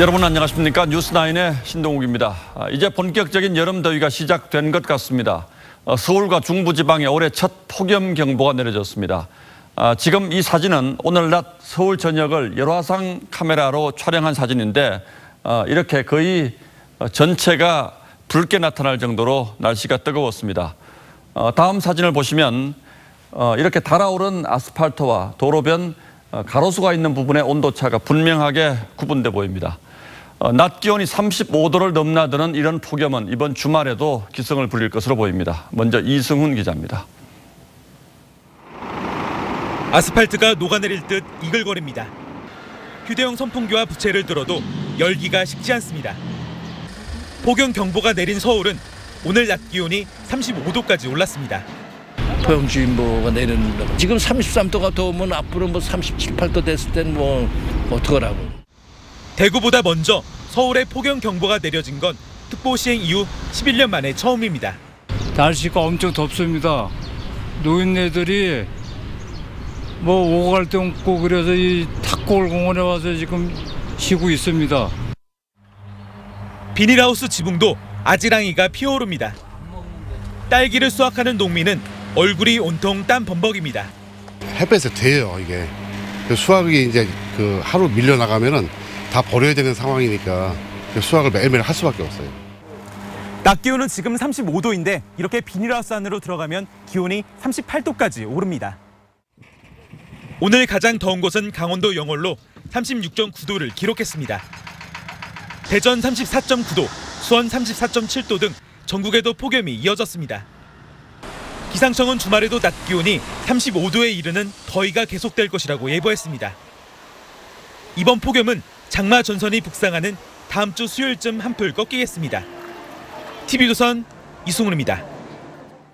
여러분 안녕하십니까 뉴스나인의 신동욱입니다. 아, 이제 본격적인 여름 더위가 시작된 것 같습니다. 어, 서울과 중부지방에 올해 첫 폭염 경보가 내려졌습니다. 아, 지금 이 사진은 오늘 낮 서울 전역을 열화상 카메라로 촬영한 사진인데 어, 이렇게 거의 전체가 붉게 나타날 정도로 날씨가 뜨거웠습니다. 어, 다음 사진을 보시면 이렇게 달아오른 아스팔트와 도로변 가로수가 있는 부분의 온도차가 분명하게 구분돼 보입니다. 낮 기온이 35도를 넘나드는 이런 폭염은 이번 주말에도 기승을 부릴 것으로 보입니다. 먼저 이승훈 기자입니다. 아스팔트가 녹아내릴 듯 이글거립니다. 휴대용 선풍기와 부채를 들어도 열기가 식지 않습니다. 폭염 경보가 내린 서울은 오늘 낮 기온이 35도까지 올랐습니다. 포용주의보가 내리는 지금 33도가 더우면 앞으로 뭐 37, 8도 됐을 땐 뭐 어떡하라고. 대구보다 먼저 서울에 폭염 경보가 내려진 건 특보 시행 이후 11년 만에 처음입니다. 날씨가 엄청 덥습니다. 노인네들이 뭐 오고 갈 데 없고 그래서 이 탁골 공원에 와서 지금 쉬고 있습니다. 비닐하우스 지붕도 아지랑이가 피어오릅니다. 딸기를 수확하는 농민은 얼굴이 온통 땀 범벅입니다. 햇볕에 돼요 이게 그 수확이 이제 그 하루 밀려 나가면은 다 버려야 되는 상황이니까 그 수확을 매일매일 할 수밖에 없어요. 낮 기온은 지금 35도인데 이렇게 비닐하우스 안으로 들어가면 기온이 38도까지 오릅니다. 오늘 가장 더운 곳은 강원도 영월로 36.9도를 기록했습니다. 대전 34.9도, 수원 34.7도 등 전국에도 폭염이 이어졌습니다. 기상청은 주말에도 낮 기온이 35도에 이르는 더위가 계속될 것이라고 예보했습니다. 이번 폭염은 장마 전선이 북상하는 다음 주 수요일쯤 한풀 꺾이겠습니다. TV조선 이승훈입니다.